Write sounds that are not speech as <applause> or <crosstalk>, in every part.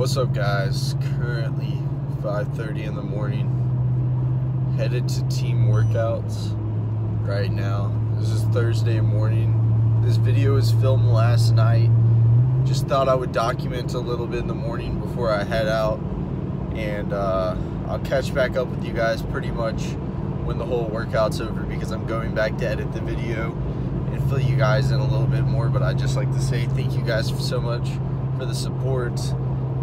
What's up guys? Currently 5.30 in the morning. Headed to team workouts right now. This is Thursday morning. This video was filmed last night. Just thought I would document a little bit in the morning before I head out. And uh, I'll catch back up with you guys pretty much when the whole workout's over because I'm going back to edit the video and fill you guys in a little bit more. But I'd just like to say thank you guys so much for the support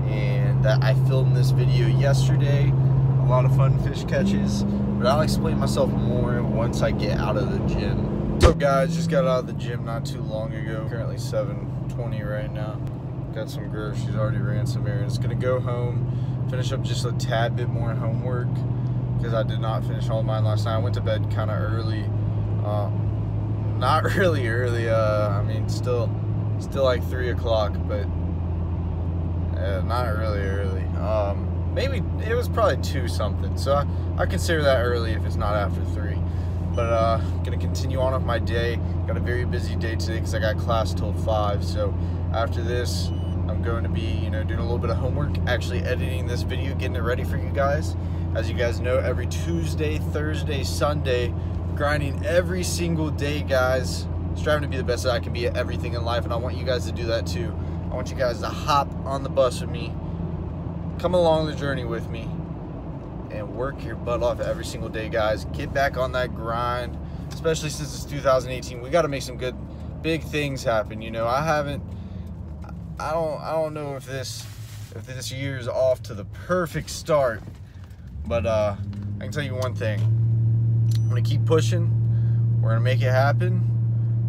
and that I filmed this video yesterday. A lot of fun fish catches, but I'll explain myself more once I get out of the gym. Up guys, just got out of the gym not too long ago. Currently 7.20 right now. Got some groceries, already ran some errands. Gonna go home, finish up just a tad bit more homework because I did not finish all mine last night. I went to bed kind of early. Um, not <laughs> really early, uh, I mean still, still like 3 o'clock, but uh, not really early. Um, maybe it was probably two something. So I, I consider that early if it's not after three. But uh, gonna continue on with my day. Got a very busy day today because I got class till five. So after this, I'm going to be, you know, doing a little bit of homework, actually editing this video, getting it ready for you guys. As you guys know, every Tuesday, Thursday, Sunday, grinding every single day, guys. Striving to be the best that I can be at everything in life, and I want you guys to do that too. I want you guys to hop on the bus with me, come along the journey with me, and work your butt off every single day, guys. Get back on that grind, especially since it's 2018. We got to make some good, big things happen. You know, I haven't, I don't, I don't know if this, if this year is off to the perfect start, but uh, I can tell you one thing. I'm gonna keep pushing. We're gonna make it happen.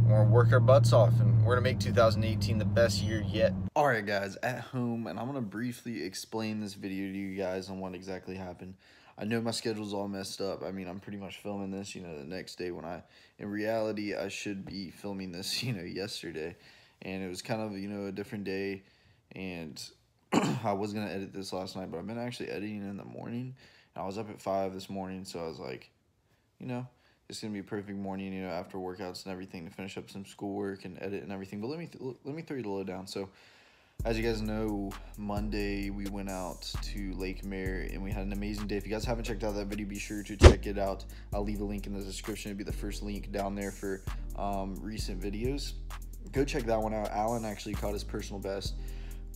We're gonna work our butts off, and we're gonna make 2018 the best year yet. All right, guys, at home, and I'm gonna briefly explain this video to you guys on what exactly happened. I know my schedule's all messed up. I mean, I'm pretty much filming this, you know, the next day when I, in reality, I should be filming this, <laughs> you know, yesterday, and it was kind of, you know, a different day, and <clears throat> I was gonna edit this last night, but I've been actually editing in the morning. And I was up at five this morning, so I was like, you know, it's gonna be a perfect morning, you know, after workouts and everything to finish up some schoolwork and edit and everything. But let me let me throw you the lowdown. So, as you guys know, Monday we went out to Lake Mayer and we had an amazing day. If you guys haven't checked out that video, be sure to check it out. I'll leave a link in the description. It'll be the first link down there for um, recent videos. Go check that one out. Alan actually caught his personal best.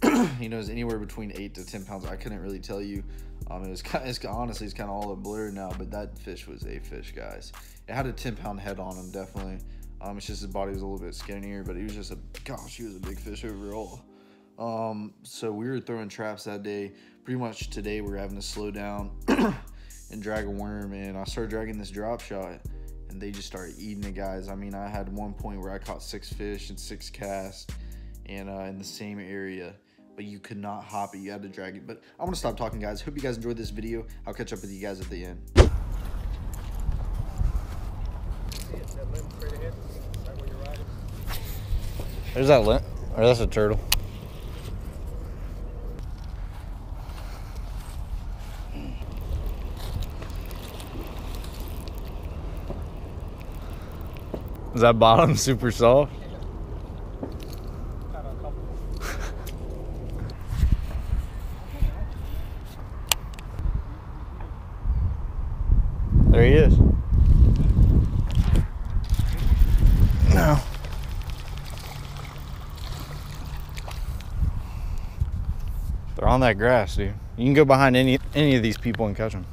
<clears throat> he knows anywhere between eight to ten pounds. I couldn't really tell you. Um, it was kind of, it's, honestly, it's kind of all a blur now, but that fish was a fish, guys. It had a 10 pound head on him, definitely. Um, it's just his body was a little bit skinnier, but he was just a, gosh, he was a big fish overall. Um, so we were throwing traps that day. Pretty much today we're having to slow down <clears throat> and drag a worm, and I started dragging this drop shot, and they just started eating it, guys. I mean, I had one point where I caught six fish and six casts, and uh, in the same area but you could not hop it. You had to drag it. But I'm going to stop talking, guys. Hope you guys enjoyed this video. I'll catch up with you guys at the end. There's that lint. Or that's a turtle. Is that bottom <laughs> super soft? There he is. No. They're on that grass, dude. You can go behind any any of these people and catch them.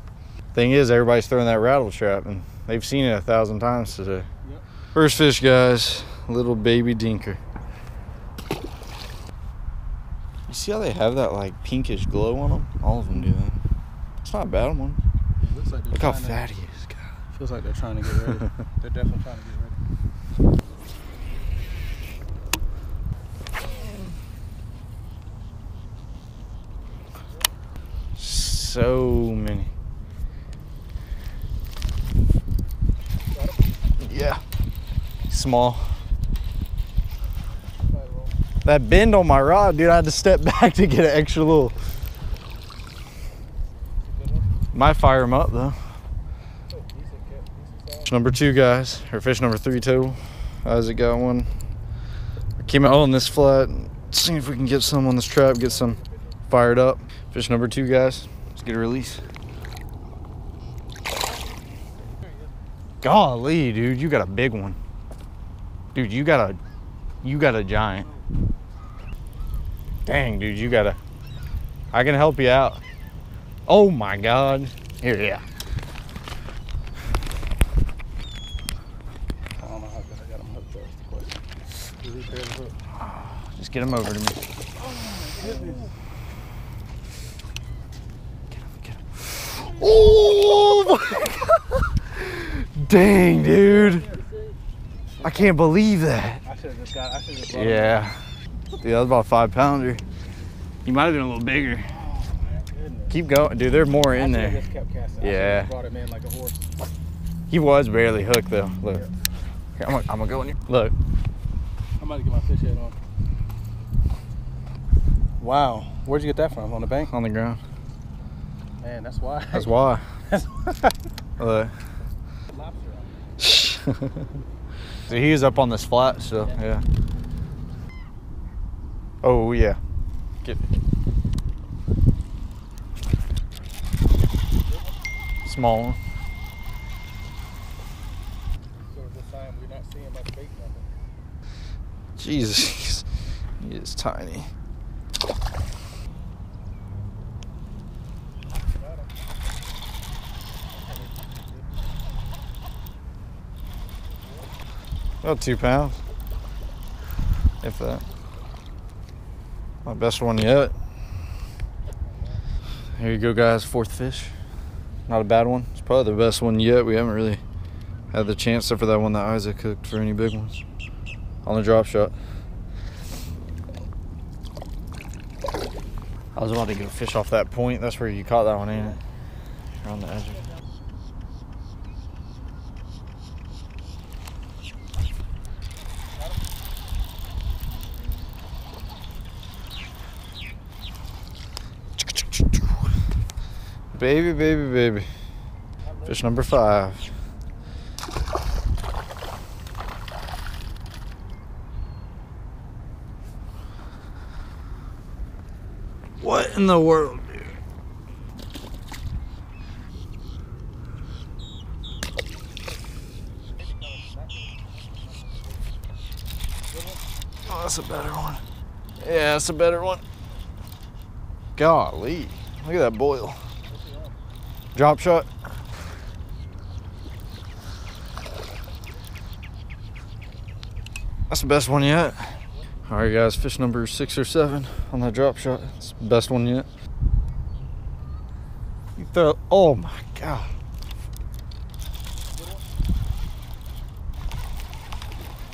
Thing is, everybody's throwing that rattle trap, and they've seen it a thousand times today. Yep. First fish, guys. Little baby dinker. You see how they have that like pinkish glow on them? All of them do that. It's not a bad one. Like Look how fat he is. Feels like they're trying to get ready. <laughs> they're definitely trying to get ready. So many. Yeah. Small. That bend on my rod, dude, I had to step <laughs> back to get an extra little. Might fire him up though number two, guys, or fish number three total. Isaac got one. I came out on this flat, see if we can get some on this trap, get some fired up. Fish number two, guys. Let's get a release. Golly, dude, you got a big one. Dude, you got a, you got a giant. Dang, dude, you got a, I can help you out. Oh my God. Here, yeah. I don't know how good I got him hooked. That's the question. Did he hook? Just get him over to me. Oh my God. Dang, dude. I can't believe that. I should have just got. I should have just. Yeah. Dude, that was about a five pounder. You might have been a little bigger. Goodness. Keep going. Dude, there's more in there. Just kept casting. I Yeah. should've Brought him in like. He was barely hooked though. Look. Yeah. Here, I'm gonna, I'm gonna go in here. Look. I'm about to get my fish head on. Wow. Where'd you get that from? On the bank? On the ground. Man, that's why. That's why. That's <laughs> Look. lobster. so <laughs> he was up on this flat still, yeah. Oh yeah. Get small one. So this time we're not seeing much bait nothing. Jesus, <laughs> he is tiny. About two pounds, if that. My best one yet. Here you go, guys. Fourth fish. Not a bad one. It's probably the best one yet. We haven't really had the chance, except for that one that Isaac cooked, for any big ones on the drop shot. I was about to get a fish off that point. That's where you caught that one, ain't it? You're the edge. Baby, baby, baby. Fish number five. What in the world, dude? Oh, that's a better one. Yeah, that's a better one. Golly, look at that boil. Drop shot. That's the best one yet. All right, guys, fish number six or seven on that drop shot. It's the best one yet. You throw, oh my God.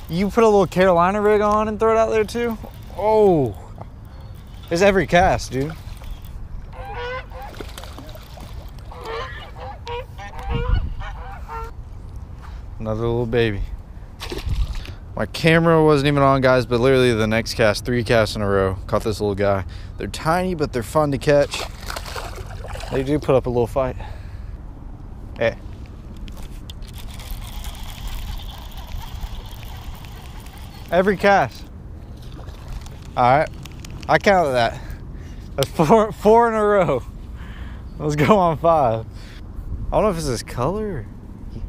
You put a little Carolina rig on and throw it out there too? Oh, it's every cast, dude. Another little baby. My camera wasn't even on, guys, but literally the next cast, three casts in a row, caught this little guy. They're tiny, but they're fun to catch. They do put up a little fight. Hey. Every cast. All right, I counted that. That's four, four in a row. Let's go on five. I don't know if it's his color.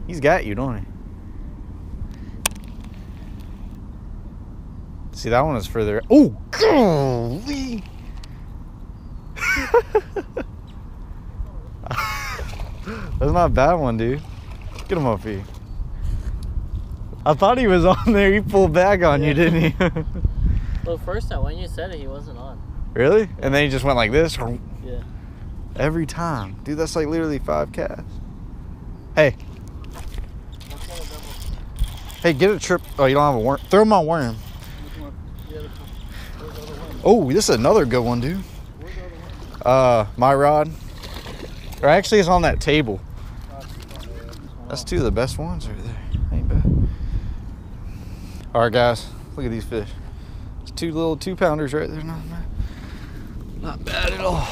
He's got you, don't he? See, that one is further. Oh, golly! <laughs> That's not a bad one, dude. Get him up here. I thought he was on <laughs> there. He pulled back on you, didn't he? <laughs> Well, first time when you said it, he wasn't on. really? And then he just went like this Yeah. every time. Dude, that's like literally five casts. Hey, hey, get a trip. Oh, you don't have a worm. Throw him on worm. Which one? The other- Where's the other one? Oh, this is another good one, dude. Where's the other one? Uh, my rod. Or actually, it's on that table. It's on there. That's two of the best ones right there. Ain't bad. All right, guys, look at these fish. It's two little two pounders right there. Not bad. Not bad at all.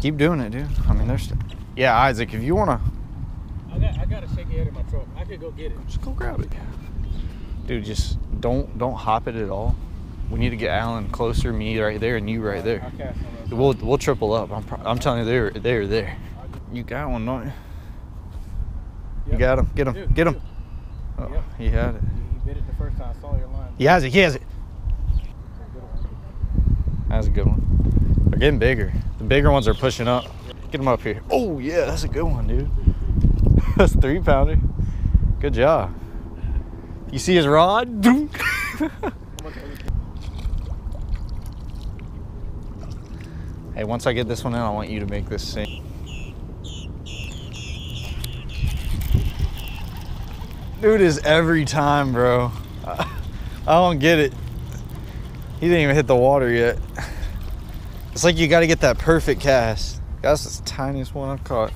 Keep doing it, dude. I mean, there's. Yeah, Isaac, if you wanna, I got, I got a shaky head in my truck. I could go get it. just go grab it. Dude, just don't don't hop it at all. We need to get Alan closer, me right there, and you right there. cast on the other We'll we'll triple up. I'm pro- I'm telling you, they're they were there. You got one, don't you? You got him. Get him. Get him. Oh, he had it. He bit it the first time I saw your line. He has it. He has it. That's a good one. They're getting bigger. The bigger ones are pushing up. Get them up here. Oh yeah, that's a good one, dude. <laughs> that's a three pounder. Good job. You see his rod? <laughs> <laughs> hey, once I get this one in, I want you to make this sing. Dude is every time, bro. <laughs> I don't get it. He didn't even hit the water yet. It's like you got to get that perfect cast. That's the tiniest one I've caught.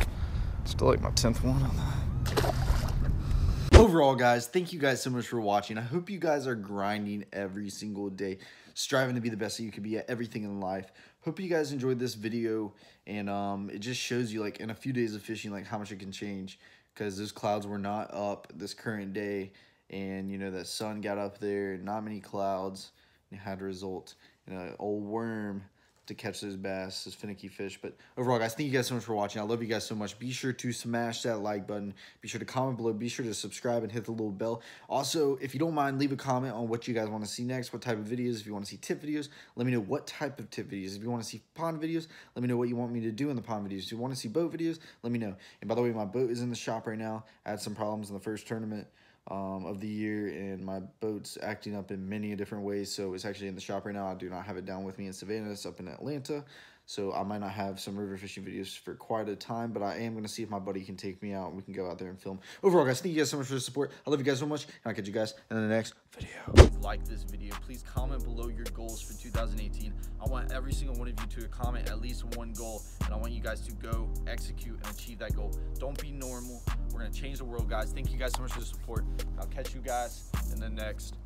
Still like my 10th one on that. Overall, guys, thank you guys so much for watching. I hope you guys are grinding every single day, striving to be the best that you could be at everything in life. Hope you guys enjoyed this video, and um, it just shows you, like, in a few days of fishing, like, how much it can change. Because those clouds were not up this current day, and, you know, the sun got up there, not many clouds, and it had to result in an old worm to catch those bass, those finicky fish. But overall, guys, thank you guys so much for watching. I love you guys so much. Be sure to smash that like button. Be sure to comment below. Be sure to subscribe and hit the little bell. Also, if you don't mind, leave a comment on what you guys want to see next, what type of videos. If you want to see tip videos, let me know what type of tip videos. If you want to see pond videos, let me know what you want me to do in the pond videos. If you want to see boat videos, let me know. And by the way, my boat is in the shop right now. I had some problems in the first tournament um, of the year, and my boat's acting up in many different ways. So it's actually in the shop right now. I do not have it down with me in Savannah. It's up in Atlanta. So I might not have some river fishing videos for quite a time, but I am going to see if my buddy can take me out and we can go out there and film. Overall, guys, thank you guys so much for the support. I love you guys so much, and I'll catch you guys in the next video. Like this video, please comment below your goals for 2018. I want every single one of you to comment at least one goal, and I want you guys to go execute and achieve that goal. Don't be normal. We're going to change the world, guys. Thank you guys so much for the support. I'll catch you guys in the next.